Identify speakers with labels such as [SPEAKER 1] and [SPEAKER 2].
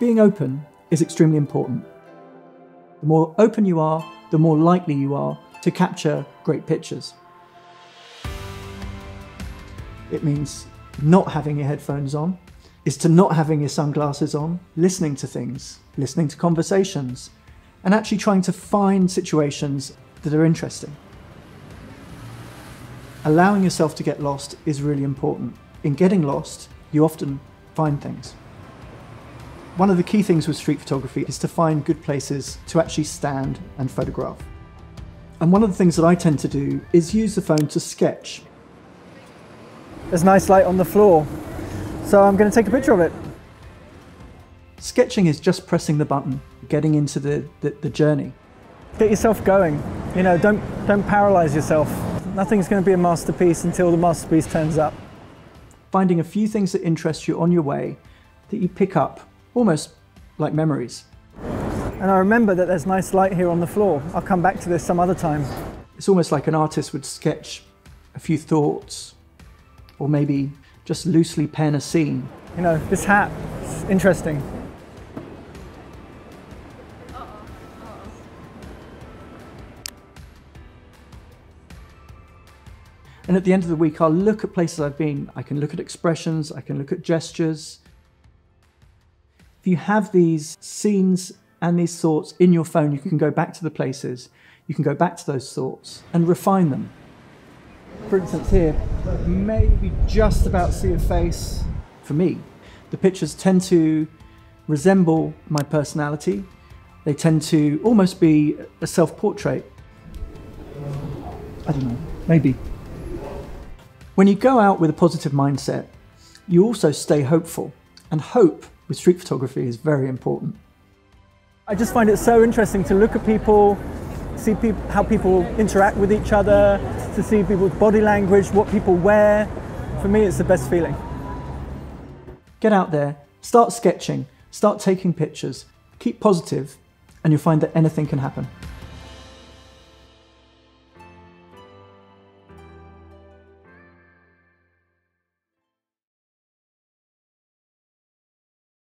[SPEAKER 1] Being open is extremely important. The more open you are, the more likely you are to capture great pictures. It means not having your headphones on, is to not having your sunglasses on, listening to things, listening to conversations, and actually trying to find situations that are interesting. Allowing yourself to get lost is really important. In getting lost, you often find things. One of the key things with street photography is to find good places to actually stand and photograph. And one of the things that I tend to do is use the phone to sketch.
[SPEAKER 2] There's nice light on the floor, so I'm going to take a picture of it.
[SPEAKER 1] Sketching is just pressing the button, getting into the, the, the journey.
[SPEAKER 2] Get yourself going. You know, don't, don't paralyze yourself. Nothing's going to be a masterpiece until the masterpiece turns up.
[SPEAKER 1] Finding a few things that interest you on your way that you pick up, almost like memories.
[SPEAKER 2] And I remember that there's nice light here on the floor. I'll come back to this some other time.
[SPEAKER 1] It's almost like an artist would sketch a few thoughts, or maybe just loosely pen a scene.
[SPEAKER 2] You know, this hat, is interesting.
[SPEAKER 1] And at the end of the week, I'll look at places I've been. I can look at expressions, I can look at gestures. If you have these scenes and these thoughts in your phone, you can go back to the places, you can go back to those thoughts and refine them. For instance, here, maybe just about see a face. For me, the pictures tend to resemble my personality. They tend to almost be a self portrait. I don't know, maybe. When you go out with a positive mindset, you also stay hopeful. And hope with street photography is very important.
[SPEAKER 2] I just find it so interesting to look at people, see pe- how people interact with each other, to see people's body language, what people wear. For me, it's the best feeling.
[SPEAKER 1] Get out there, start sketching, start taking pictures, keep positive, and you'll find that anything can happen.